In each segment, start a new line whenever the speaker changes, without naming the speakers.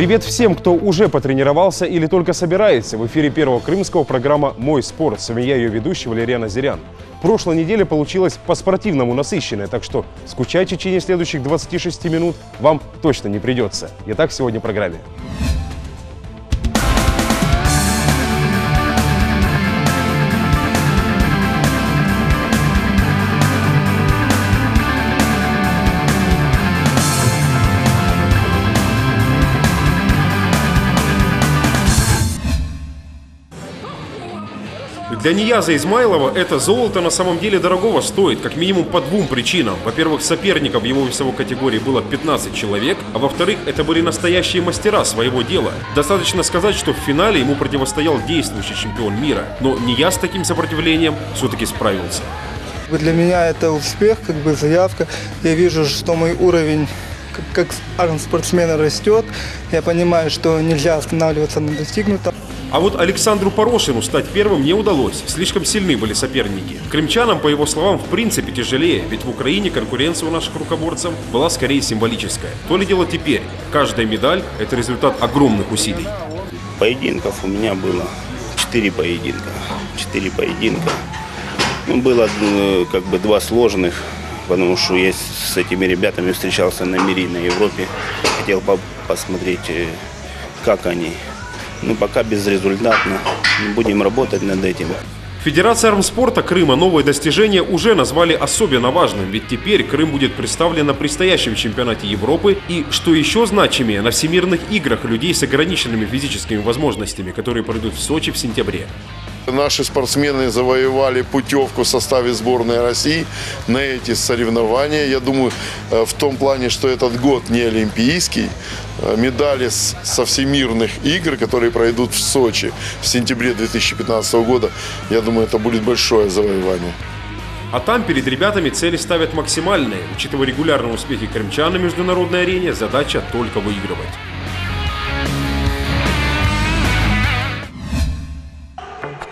Привет всем, кто уже потренировался или только собирается. В эфире Первого Крымского программа «Мой спорт». С вами я, ее ведущий Валерьяна Зырян. Прошлая неделя получилась по-спортивному насыщенная, так что скучать в течение следующих 26 минут вам точно не придется. Итак, сегодня в программе. Для Нияза Измайлова это золото на самом деле дорогого стоит, как минимум по двум причинам. Во-первых, соперников его весовой категории было 15 человек, а во-вторых, это были настоящие мастера своего дела. Достаточно сказать, что в финале ему противостоял действующий чемпион мира, но Нияз с таким сопротивлением все-таки справился.
Для меня это успех, как бы заявка. Я вижу, что мой уровень как спортсмена растет. Я понимаю, что нельзя останавливаться на достигнутом.
А вот Александру Порошину стать первым не удалось. Слишком сильны были соперники. Крымчанам, по его словам, в принципе тяжелее, ведь в Украине конкуренция у наших рукоборцев была скорее символическая. То ли дело теперь. Каждая медаль – это результат огромных усилий.
Поединков у меня было 4 поединка. 4 поединка. Ну, было э, как бы два сложных, потому что я с этими ребятами встречался на мире на Европе. Хотел посмотреть, э, как они ну, пока безрезультатно. Будем работать над этим.
Федерация армспорта Крыма новое достижение уже назвали особенно важным, ведь теперь Крым будет представлен на предстоящем чемпионате Европы и, что еще значимее, на всемирных играх людей с ограниченными физическими возможностями, которые пройдут в Сочи в сентябре.
Наши спортсмены завоевали путевку в составе сборной России на эти соревнования. Я думаю, э, в том плане, что этот год не олимпийский, э, медали со всемирных игр, которые пройдут в Сочи в сентябре 2015 года, я думаю, это будет большое завоевание.
А там перед ребятами цели ставят максимальные. Учитывая регулярные успехи крымчан на международной арене, задача только выигрывать.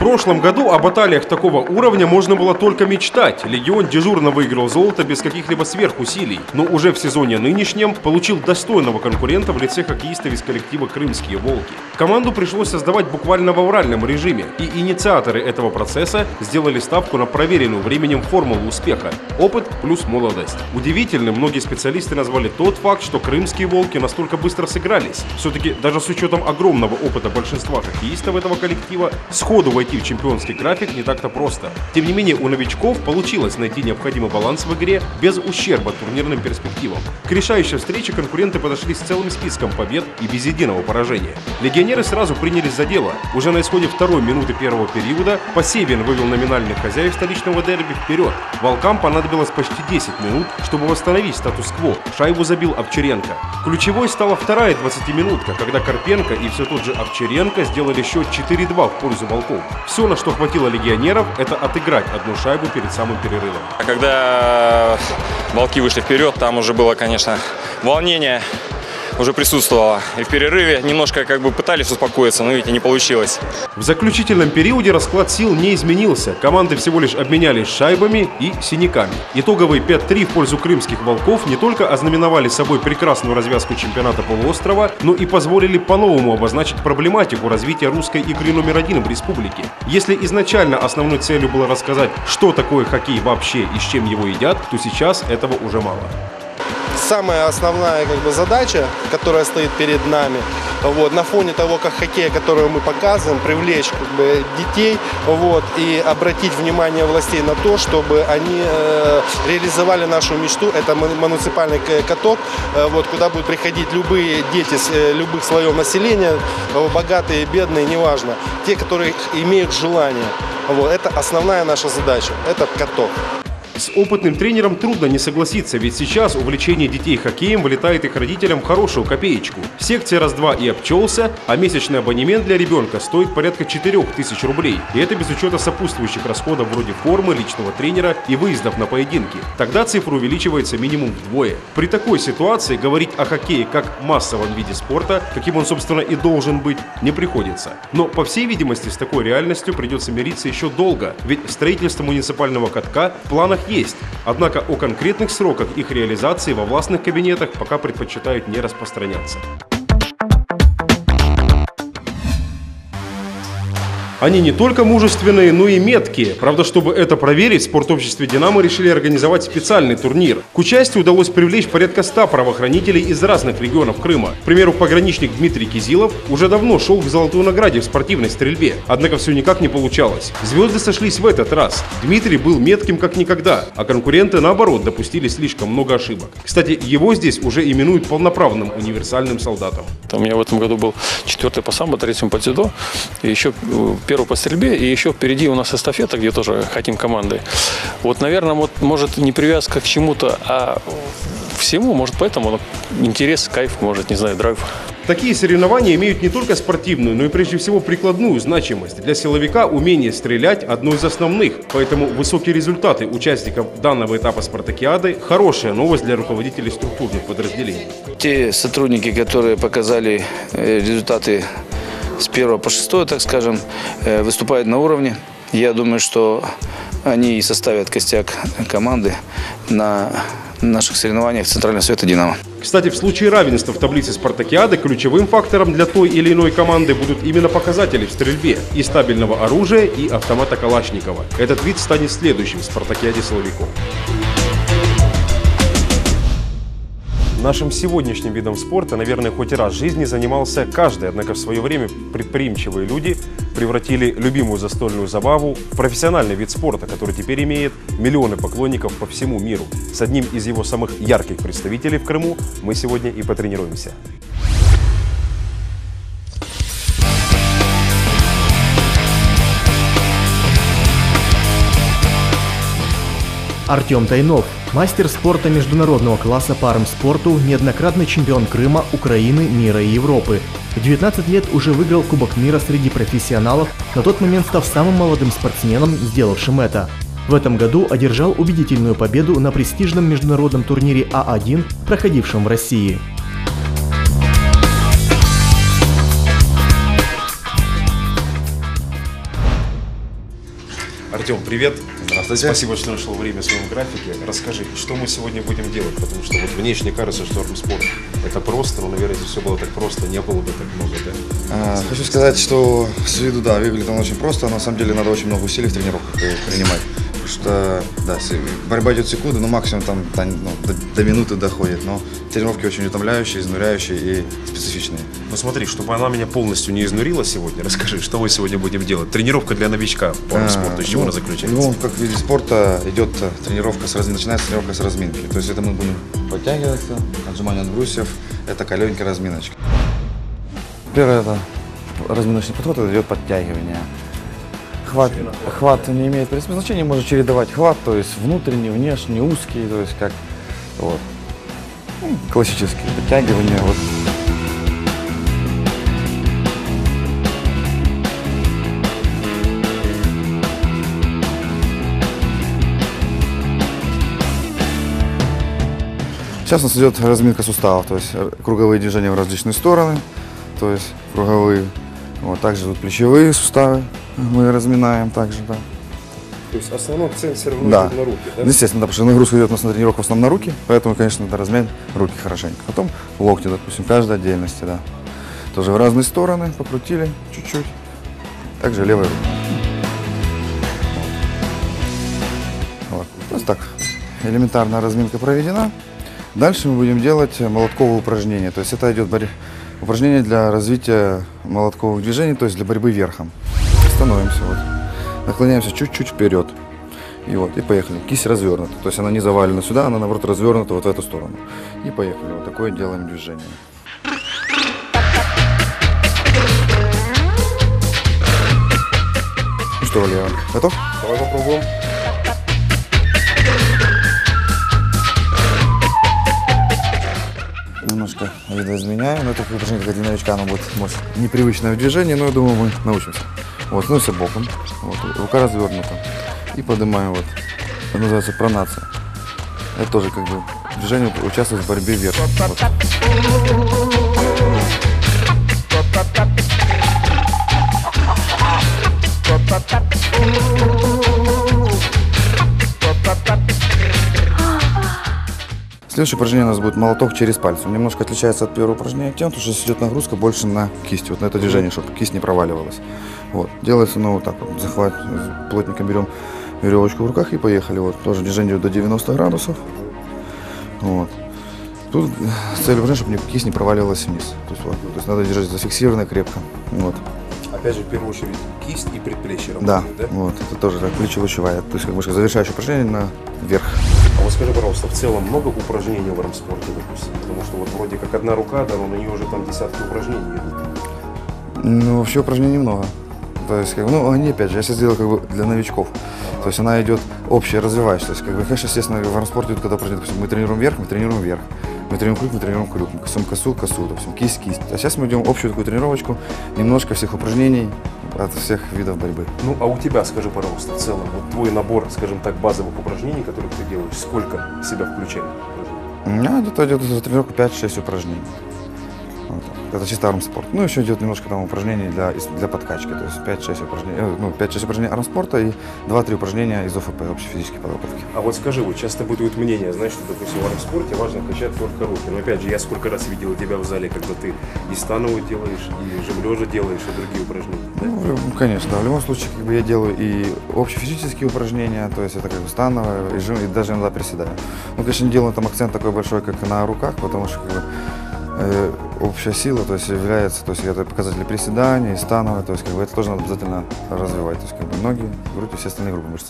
Прошлом году о баталиях такого уровня можно было только мечтать. Легион дежурно выиграл золото без каких-либо сверхусилий, но уже в сезоне нынешнем получил достойного конкурента в лице хоккеистов из коллектива «Крымские волки». Команду пришлось создавать буквально в авральном режиме, и инициаторы этого процесса сделали ставку на проверенную временем формулу успеха – опыт плюс молодость. Удивительным многие специалисты назвали тот факт, что крымские волки настолько быстро сыгрались. Все-таки даже с учетом огромного опыта большинства хоккеистов этого коллектива, сходу войти в чемпионский график не так-то просто. Тем не менее, у новичков получилось найти необходимый баланс в игре без ущерба турнирным перспективам. К решающей встрече конкуренты подошли с целым списком побед и без единого поражения. Легионеры сразу принялись за дело. Уже на исходе второй минуты первого периода Посебин вывел номинальных хозяев столичного дерби вперед. Волкам понадобилось почти 10 минут, чтобы восстановить статус-кво. Шайбу забил Овчаренко. Ключевой стала вторая 20-минутка, когда Карпенко и все тот же Овчаренко сделали счет 4-2 в пользу Волков. Все, на что хватило легионеров, это отыграть одну шайбу перед самым перерывом.
А когда волки вышли вперед, там уже было, конечно, волнение уже присутствовала. И в перерыве немножко как бы пытались успокоиться, но видите, не получилось.
В заключительном периоде расклад сил не изменился. Команды всего лишь обменялись шайбами и синяками. Итоговые 5-3 в пользу крымских волков не только ознаменовали собой прекрасную развязку чемпионата полуострова, но и позволили по-новому обозначить проблематику развития русской игры номер один в республике. Если изначально основной целью было рассказать, что такое хоккей вообще и с чем его едят, то сейчас этого уже мало
самая основная как бы, задача, которая стоит перед нами, вот, на фоне того, как хоккея, который мы показываем, привлечь как бы, детей вот, и обратить внимание властей на то, чтобы они э, реализовали нашу мечту. Это муниципальный каток, э, вот, куда будут приходить любые дети с э, любых слоев населения, э, богатые, бедные, неважно, те, которые имеют желание. Вот, это основная наша задача, это каток.
С опытным тренером трудно не согласиться, ведь сейчас увлечение детей хоккеем вылетает их родителям в хорошую копеечку. Секция раз-два и обчелся, а месячный абонемент для ребенка стоит порядка 4000 рублей. И это без учета сопутствующих расходов вроде формы, личного тренера и выездов на поединки. Тогда цифра увеличивается минимум вдвое. При такой ситуации говорить о хоккее как массовом виде спорта, каким он, собственно, и должен быть, не приходится. Но, по всей видимости, с такой реальностью придется мириться еще долго, ведь строительство муниципального катка в планах есть. Однако о конкретных сроках их реализации во властных кабинетах пока предпочитают не распространяться. Они не только мужественные, но и меткие. Правда, чтобы это проверить, спортобществе «Динамо» решили организовать специальный турнир. К участию удалось привлечь порядка 100 правоохранителей из разных регионов Крыма. К примеру, пограничник Дмитрий Кизилов уже давно шел к золотой награде в спортивной стрельбе. Однако все никак не получалось. Звезды сошлись в этот раз. Дмитрий был метким как никогда, а конкуренты, наоборот, допустили слишком много ошибок. Кстати, его здесь уже именуют полноправным универсальным солдатом.
Там я в этом году был четвертый по самбо, третьим по дзюдо, и еще э, первый по стрельбе, и еще впереди у нас эстафета, где тоже хотим команды. Вот, наверное, вот, может, не привязка к чему-то, а всему, может, поэтому ну, интерес, кайф, может, не знаю, драйв.
Такие соревнования имеют не только спортивную, но и прежде всего прикладную значимость. Для силовика умение стрелять – одно из основных, поэтому высокие результаты участников данного этапа спартакиады – хорошая новость для руководителей структурных подразделений.
Те сотрудники, которые показали э, результаты с 1 по 6, так скажем, э, выступают на уровне. Я думаю, что они и составят костяк команды на наших соревнованиях Центрального совета «Динамо».
Кстати, в случае равенства в таблице спартакиады ключевым фактором для той или иной команды будут именно показатели в стрельбе и стабильного оружия, и автомата Калашникова. Этот вид станет следующим в спартакиаде силовиков. Нашим сегодняшним видом спорта, наверное, хоть и раз в жизни занимался каждый, однако в свое время предприимчивые люди превратили любимую застольную забаву в профессиональный вид спорта, который теперь имеет миллионы поклонников по всему миру. С одним из его самых ярких представителей в Крыму мы сегодня и потренируемся.
Артем Тайнов, мастер спорта международного класса по армспорту, неоднократный чемпион Крыма, Украины, мира и Европы. В 19 лет уже выиграл Кубок мира среди профессионалов, на тот момент став самым молодым спортсменом, сделавшим это. В этом году одержал убедительную победу на престижном международном турнире А1, проходившем в России.
Артем, привет. Здравствуйте. Спасибо, что нашел время в своем графике. Расскажи, что мы сегодня будем делать, потому что вот внешне кажется, что армспорт это просто, но, наверное, если все было так просто, не было бы так много, да?
А, хочу сказать, что с виду, да, выглядит он очень просто, а на самом деле надо очень много усилий в тренировках принимать. Что, да, борьба идет секунды, но максимум там, ну, до, до минуты доходит. Но тренировки очень утомляющие, изнуряющие и специфичные.
Ну смотри, чтобы она меня полностью не изнурила сегодня, расскажи, что мы сегодня будем делать? Тренировка для новичка по а, спорту, из чего ну, она заключается?
Ну, как в виде спорта идет тренировка с начинается тренировка с разминки. То есть это мы будем подтягиваться, отжимания от брусьев, это каленькая разминочка. Первое это разминочный подход, это идет подтягивание. Хват, хват не имеет принципе значения, можно чередовать хват, то есть внутренний, внешний, узкий, то есть как вот. Ну, классические подтягивания. Вот. Сейчас у нас идет разминка суставов, то есть круговые движения в различные стороны, то есть круговые. Вот, также тут плечевые суставы мы разминаем также, да.
То есть основной акцент все равно
да.
идет на руки, да?
Естественно, да, потому что нагрузка идет у нас на тренировку в основном на руки, поэтому, конечно, надо размять руки хорошенько. Потом локти, допустим, каждой отдельности, да. Тоже в разные стороны покрутили чуть-чуть. Также левой рукой. Вот. То есть так, элементарная разминка проведена. Дальше мы будем делать молотковые упражнения. То есть это идет борь... упражнение для развития молотковых движений, то есть для борьбы верхом. Становимся вот. Наклоняемся чуть-чуть вперед. И вот, и поехали. Кисть развернута. То есть она не завалена сюда, она наоборот развернута вот в эту сторону. И поехали. Вот такое делаем движение. Ну что, Валера, готов?
Давай попробуем.
немножко видоизменяем. Но это упражнение для новичка, оно будет, может, непривычное в движении, но я думаю, мы научимся. Вот, становимся боком, вот, рука развернута. И поднимаем вот, это называется пронация. Это тоже как бы движение участвует в борьбе вверх. Вот. Следующее упражнение у нас будет молоток через пальцы. Он немножко отличается от первого упражнения тем, что здесь идет нагрузка больше на кисть, вот на это движение, чтобы кисть не проваливалась. Вот. Делается, ну, вот так вот, захват, плотненько берем веревочку в руках и поехали. Вот. Тоже движение идет до 90 градусов. Вот. Тут цель упражнения, чтобы кисть не проваливалась вниз. То есть, вот, то есть надо держать зафиксированно крепко. Вот.
Опять же, в первую очередь, кисть и предплечье
Да,
работают,
вот, это тоже так плечевая. То есть, как бы завершающее упражнение на вверх.
А вот скажи, пожалуйста, в целом много упражнений в армспорте, допустим? Потому что вот вроде как одна рука, да, но на нее уже там десятки упражнений идут.
Ну, вообще упражнений немного. То есть, как бы, ну, они, опять же, я сейчас сделал как бы для новичков. То есть она идет общая, развивающая. То есть, как бы, конечно, естественно, в идут, когда допустим, мы тренируем вверх, мы тренируем вверх. Мы тренируем крюк, мы тренируем крюк. Мы косом косу, косу, допустим, кисть, кисть. А сейчас мы идем общую такую тренировочку, немножко всех упражнений от всех видов борьбы.
Ну, а у тебя, скажи, пожалуйста, в целом, вот твой набор, скажем так, базовых упражнений, которые ты делаешь, сколько себя включает?
У меня где-то идет за тренировку 5-6 упражнений. Это чисто армспорт. Ну, еще идет немножко там упражнений для, для подкачки. То есть 5-6 упражнений, э, ну, 5-6 упражнений армспорта и 2-3 упражнения из ОФП, общей физической подготовки.
А вот скажи, вот часто бытует мнение, знаешь, что, допустим, в армспорте важно качать только руки. Но опять же, я сколько раз видел тебя в зале, когда ты и становую делаешь, и жим лежа делаешь, и другие упражнения. да?
Ну, конечно. В любом случае, как бы я делаю и общефизические упражнения, то есть это как бы становое, и, жим, и даже иногда приседаю. Ну, конечно, не делаю там акцент такой большой, как на руках, потому что как бы, общая сила, то есть является, то есть это показатели приседания, и становое, то есть как бы это тоже надо обязательно развивать, то есть как бы ноги, грудь и все остальные группы мышц.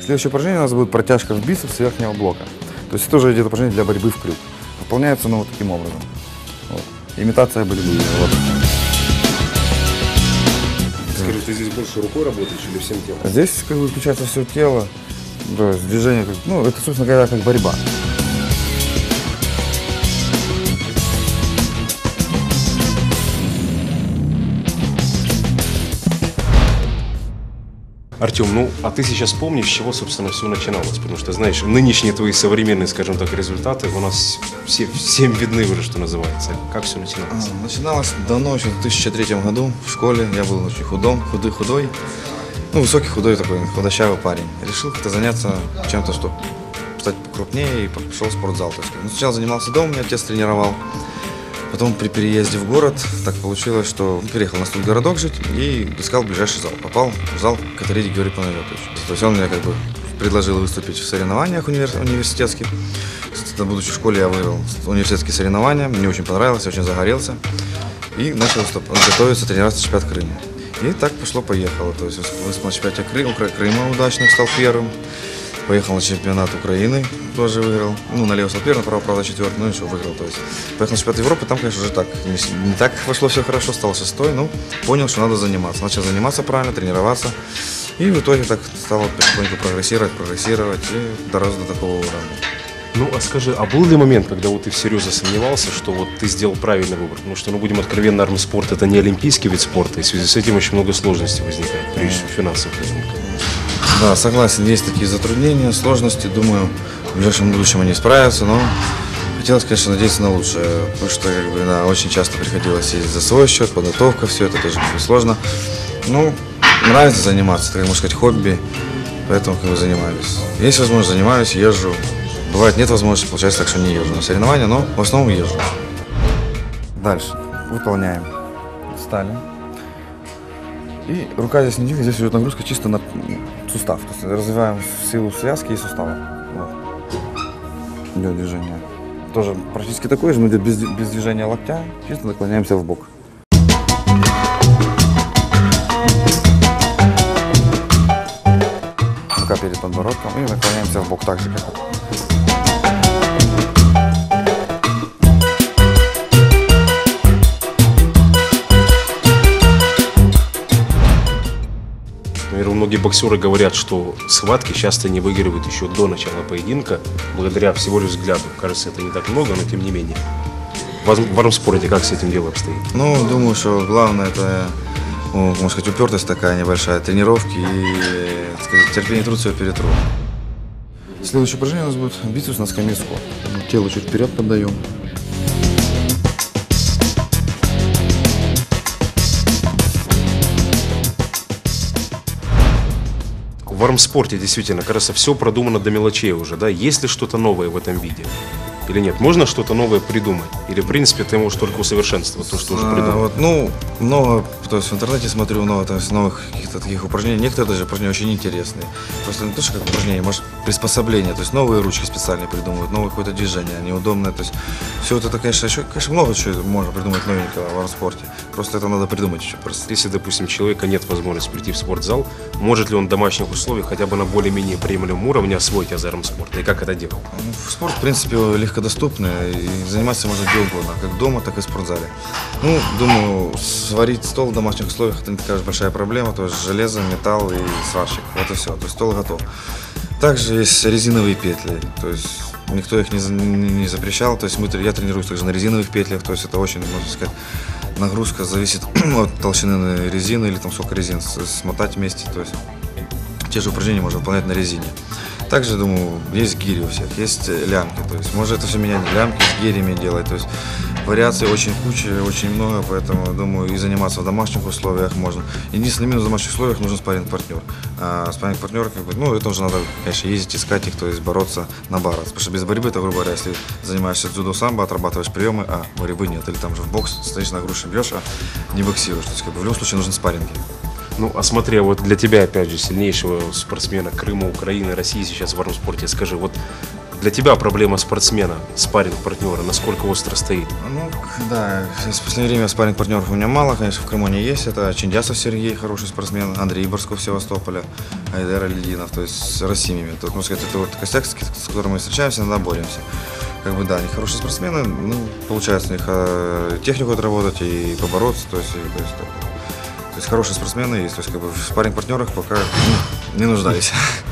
Следующее упражнение у нас будет протяжка в бицепс верхнего блока. То есть это тоже идет упражнение для борьбы в крюк. Выполняется оно вот таким образом. Вот. Имитация борьбы. Вот.
Скажи, ты здесь больше рукой работаешь или всем телом?
Здесь как бы включается все тело, то есть движение, ну, это, собственно говоря, как борьба.
Артем, ну, а ты сейчас помнишь, с чего, собственно, все начиналось? Потому что, знаешь, нынешние твои современные, скажем так, результаты у нас все, всем видны уже, что называется. Как все начиналось?
А, Начиналось давно, еще в 2003 году в школе. Я был очень худом, худой, худой. Ну, высокий, худой такой, худощавый парень. Решил как-то заняться чем-то, чтобы стать покрупнее и пошел в спортзал. То есть, ну, сначала занимался дома, меня отец тренировал. Потом при переезде в город так получилось, что переехал на студгородок жить и искал ближайший зал. Попал в зал Катариди Георгий Панайотович. То есть он мне как бы предложил выступить в соревнованиях универ- университетских. Будучи в школе, я выиграл университетские соревнования. Мне очень понравилось, очень загорелся. И начал готовиться тренироваться на чемпионат Крыма. И так пошло-поехало. То есть выступил на чемпионате Кры- Укра- Крыма удачно, стал первым. Поехал на чемпионат Украины, тоже выиграл. Ну, налево стал первым, направо, правда, четвертый, ну, еще выиграл. То есть поехал на чемпионат Европы, там, конечно, уже так, не, не так пошло все хорошо, стал шестой, ну, понял, что надо заниматься. Начал заниматься правильно, тренироваться. И в итоге так стал потихоньку прогрессировать, прогрессировать и дорос до такого уровня.
Ну, а скажи, а был ли момент, когда вот ты всерьез засомневался, что вот ты сделал правильный выбор? Потому что, ну, будем откровенно, армспорт – это не олимпийский вид спорта, и в связи с этим очень много сложностей возникает, прежде всего финансовых возникает.
Да, согласен, есть такие затруднения, сложности. Думаю, в ближайшем будущем они справятся, но хотелось, конечно, надеяться на лучшее, потому что как бы, да, очень часто приходилось ездить за свой счет, подготовка, все это тоже сложно. Ну, нравится заниматься, это, как можно сказать, хобби, поэтому как бы занимаюсь. Есть возможность, занимаюсь, езжу. Бывает нет возможности, получается так, что не езжу на соревнования, но в основном езжу. Дальше. Выполняем. Встали. И рука здесь не двигается, здесь идет нагрузка чисто на сустав. То есть развиваем силу связки и сустава. Вот. Идет движение. Тоже практически такое же, но идет без, без движения локтя, чисто наклоняемся в бок. Рука перед подбородком и наклоняемся в бок так же, как
многие боксеры говорят, что схватки часто не выигрывают еще до начала поединка, благодаря всего лишь взгляду. Кажется, это не так много, но тем не менее. В арм- в армспорте как с этим делом обстоит?
Ну, думаю, что главное это, ну, можно сказать, упертость такая небольшая, тренировки и, так сказать, терпение труд все перетру. Следующее упражнение у нас будет бицепс на скамье скот. Тело чуть вперед поддаем.
В армспорте действительно, кажется, все продумано до мелочей уже, да? Есть ли что-то новое в этом виде? Или нет? Можно что-то новое придумать? Или, в принципе, ты можешь только усовершенствовать то, что уже
А,
придумал?
вот, ну, много, то есть в интернете смотрю много то есть, новых каких-то таких упражнений. Некоторые даже упражнения очень интересные. Просто не то, что как упражнение, может, приспособление. То есть новые ручки специальные придумывают, новое какое-то движение, неудобное. То есть все вот это, конечно, еще, конечно, много чего можно придумать новенького в спорте. Просто это надо придумать еще просто.
Если, допустим, человека нет возможности прийти в спортзал, может ли он в домашних условиях хотя бы на более-менее приемлемом уровне освоить азарм спорта? И как это делать?
Ну, Спорт, в принципе, легкодоступный, и заниматься можно где угодно, как дома, так и в спортзале. Ну, думаю, сварить стол в домашних условиях, это не такая уж большая проблема, то есть железо, металл и сварщик, вот и все, то есть стол готов. Также есть резиновые петли, то есть никто их не, не- запрещал, то есть мы, я тренируюсь также на резиновых петлях, то есть это очень, можно сказать, нагрузка зависит от толщины резины или там сколько резин смотать вместе, то есть те же упражнения можно выполнять на резине. Также, думаю, есть гири у всех, есть лямки. То есть можно это все менять лямки с гирями делать. То есть вариаций очень куча, очень много, поэтому, думаю, и заниматься в домашних условиях можно. Единственный минус в домашних условиях нужен спарринг-партнер. А спарринг-партнер, как бы, ну, это уже надо, конечно, ездить, искать их, то есть бороться на барах. Потому что без борьбы, это, грубо говоря, если занимаешься дзюдо самбо, отрабатываешь приемы, а борьбы нет. Или там же в бокс стоишь на груше бьешь, а не боксируешь. То есть, как бы, в любом случае нужны спарринги.
Ну, а смотри, а вот для тебя, опять же, сильнейшего спортсмена Крыма, Украины, России сейчас в армспорте, скажи, вот для тебя проблема спортсмена, спарринг партнера, насколько остро стоит?
Ну, да, в последнее время спарринг партнеров у меня мало, конечно, в Крыму они есть. Это Чиндясов Сергей, хороший спортсмен, Андрей Борсков Севастополя, Айдар Альдинов, то есть с Расимями. Тут, можно сказать, это вот костяк, с которым мы встречаемся, иногда боремся. Как бы, да, они хорошие спортсмены, ну, получается у них э, технику отработать и побороться, то есть, и, то есть, то есть хорошие спортсмены есть, то есть, как бы, в спарринг партнерах пока ну, не нуждались.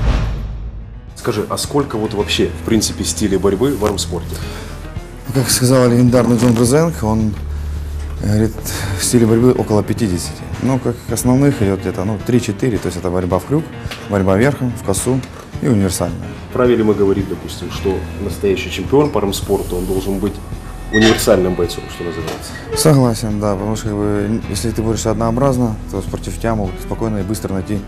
Скажи, а сколько вот вообще, в принципе, стилей борьбы в армспорте?
Как сказал легендарный Джон Брузенко, он говорит, в стиле борьбы около 50. Ну, как основных идет где-то ну, 3-4, то есть это борьба в крюк, борьба верхом, в косу и универсальная.
Правильно мы говорить, допустим, что настоящий чемпион по армспорту, он должен быть универсальным бойцом, что называется?
Согласен, да, потому что как бы, если ты борешься однообразно, то против тебя могут спокойно и быстро найти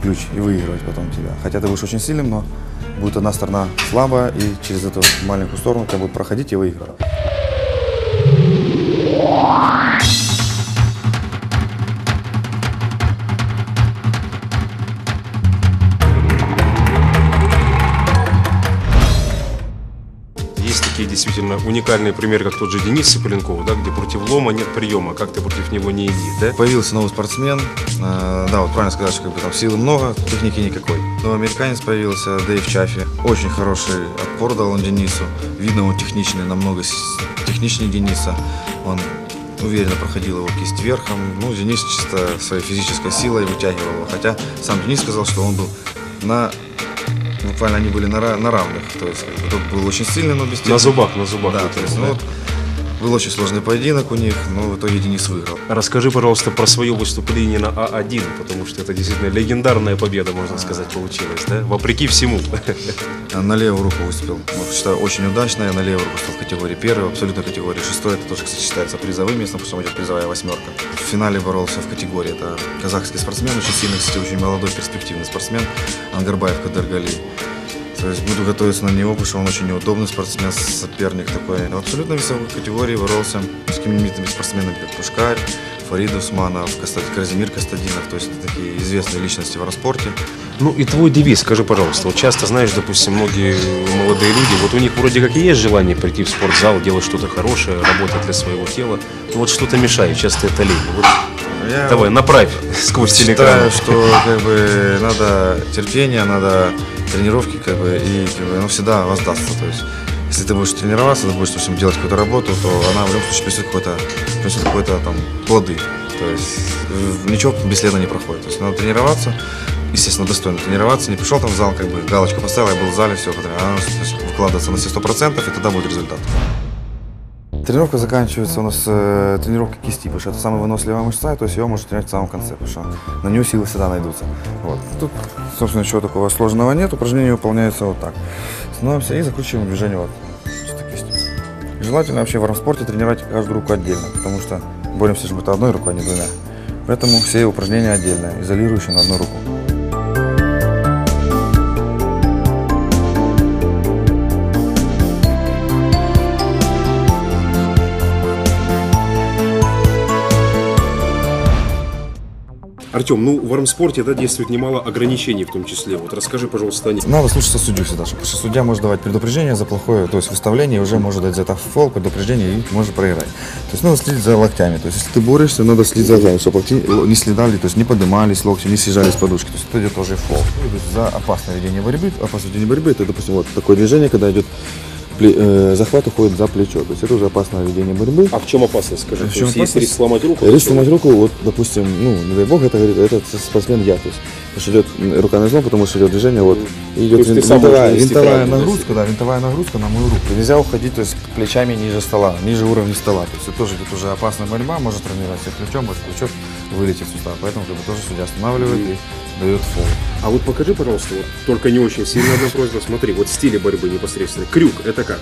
ключ и выигрывать потом тебя. Хотя ты будешь очень сильным, но будет одна сторона слабая, и через эту маленькую сторону тебя будут проходить и выигрывать.
Есть такие действительно уникальные примеры, как тот же Денис Соколенков, да, где против лома нет приема, как ты против него не иди, да?
Появился новый спортсмен. Э, Да, вот правильно сказать, что как бы, там силы много, техники никакой. Новый американец появился, Дэйв Чаффи. Очень хороший отпор дал он Денису. Видно, он техничный, намного техничнее Дениса. Он уверенно проходил его кисть верхом. Ну, Денис чисто своей физической силой вытягивал его. Хотя сам Денис сказал, что он был на буквально они были на, на равных. То есть тот был очень сильный, но без
На
техники.
зубах, на зубах.
Да, то есть, ну, вот, был очень сложный поединок у них, но в итоге Денис выиграл.
Расскажи, пожалуйста, про свое выступление на А1, потому что это действительно легендарная победа, можно сказать, получилась, да? Вопреки всему.
А На левую руку выступил. Считаю, очень удачно. Я на левую руку выступил в категории первой, в абсолютной категории шестой. Это тоже, кстати, считается призовым местом, потому что идет призовая восьмерка. В финале боролся в категории. Это казахский спортсмен, очень сильный, кстати, очень молодой, перспективный спортсмен. Ангарбаев Кадыргали. То есть буду готовиться на него, потому что он очень неудобный спортсмен, соперник такой. В абсолютно весовой категории боролся с знаменитыми спортсменами, как Пушкарь, Фарид Усманов, Казимир Кастадинов. То есть такие известные личности в армспорте.
Ну и твой девиз, скажи, пожалуйста, вот часто, знаешь, допустим, многие молодые люди, вот у них вроде как и есть желание прийти в спортзал, делать что-то хорошее, работать для своего тела, но вот что-то мешает, часто это лень. Вот
Я
давай, направь сквозь телеканал.
Считаю, что как бы надо терпение, надо тренировки, как бы, и как оно всегда воздастся. То есть, если ты будешь тренироваться, ты будешь допустим, делать какую-то работу, то она в любом случае принесет какой-то, принесет какой-то там плоды. То есть ничего бесследно не проходит. То есть надо тренироваться, естественно, достойно тренироваться. Не пришел там в зал, как бы галочку поставил, я был в зале, все, а надо, то есть, вкладываться на все сто процентов, и тогда будет результат. Тренировка заканчивается у нас э, тренировкой кисти, потому что это самая выносливая мышца, то есть ее можно тренировать в самом конце, потому что на нее силы всегда найдутся. Вот. Тут, собственно, ничего такого сложного нет, упражнение выполняется вот так. Становимся и закручиваем движение вот. Желательно вообще в армспорте тренировать каждую руку отдельно, потому что боремся же мы-то одной рукой, а не двумя. Поэтому все упражнения отдельно, изолирующие на одну руку.
Артем, ну в армспорте да, действует немало ограничений в том числе. Вот расскажи, пожалуйста, о них.
Надо слушаться судью всегда, что судья может давать предупреждение за плохое, то есть выставление, уже может дать за это фол, предупреждение и может проиграть. То есть надо следить за локтями. То есть если ты борешься, надо следить за локтями, чтобы не следали, то есть не поднимались локти, не съезжались с подушки. То есть это идет тоже фол. За опасное ведение борьбы, опасное ведение борьбы, это, допустим, вот такое движение, когда идет захват уходит за плечо. То есть это уже опасное ведение борьбы.
А в чем опасность, скажи?
В
То
чем
есть есть
опасность?
риск сломать руку?
Риск сломать руку, вот, допустим, ну, не дай бог, это говорит, этот спортсмен я, то есть, потому что идет рука на излом, потому что идет движение, вот, и идет вин- винтовая, винтовая нагрузка, да, винтовая нагрузка на мою руку. Нельзя уходить, то есть, плечами ниже стола, ниже уровня стола, то есть, это тоже идет уже опасная борьба, может травмировать себе плечо, может плечо вылететь в сустав, поэтому, как бы, тоже судья останавливает и дает фол.
А вот покажи, пожалуйста, вот, только не очень сильно одна просьба. Смотри, вот стили борьбы непосредственно. Крюк, это как?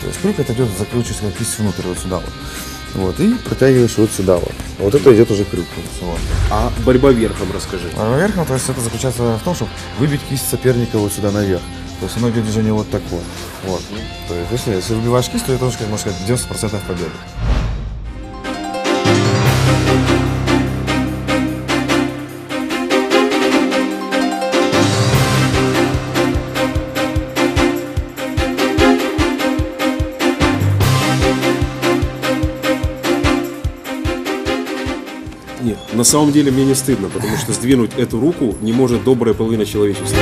То есть, крюк это идет, закручиваешь как кисть внутрь, вот сюда вот. Вот, и протягиваешь вот сюда вот. Вот это идет уже крюк. Вот.
А борьба верхом расскажи.
А наверх, то есть это заключается в том, чтобы выбить кисть соперника вот сюда наверх. То есть оно идет движение вот такое. Вот. То есть если, если выбиваешь кисть, то это уже, как можно сказать, 90% победы.
Самом деле мне не стыдно, потому что сдвинуть эту руку не может добрая половина человечества.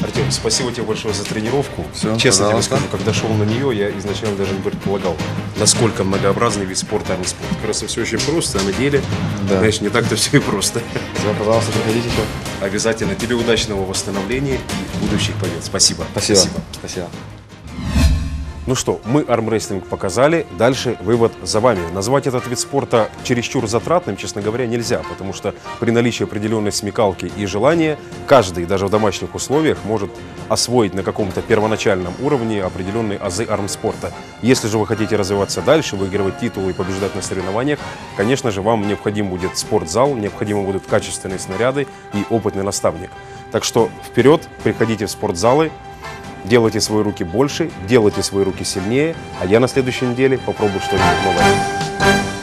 Артем, спасибо тебе большое за тренировку.
Всё,
Честно тебе
пожалуйста.
скажу, когда шел на нее, я изначально даже не предполагал, насколько многообразный вид спорта армспорт. Как раз все очень просто, а на деле,
Да.
знаешь, не так-то все и просто.
Все, пожалуйста, приходите еще.
Обязательно тебе удачного восстановления и будущих побед. Спасибо.
Спасибо. Спасибо.
Ну что, мы армрестлинг показали, дальше вывод за вами. Назвать этот вид спорта чересчур затратным, честно говоря, нельзя, потому что при наличии определенной смекалки и желания каждый, даже в домашних условиях, может освоить на каком-то первоначальном уровне определенные азы армспорта. Если же вы хотите развиваться дальше, выигрывать титулы и побеждать на соревнованиях, конечно же, вам необходим будет спортзал, необходимы будут качественные снаряды и опытный наставник. Так что вперед, приходите в спортзалы, Делайте свои руки больше, делайте свои руки сильнее, а я на следующей неделе попробую что-нибудь новое.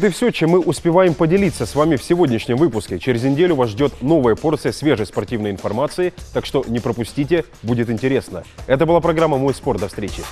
Вот и все, чем мы успеваем поделиться с вами в сегодняшнем выпуске. Через неделю вас ждет новая порция свежей спортивной информации, так что не пропустите, будет интересно. Это была программа «Мой спорт». До встречи.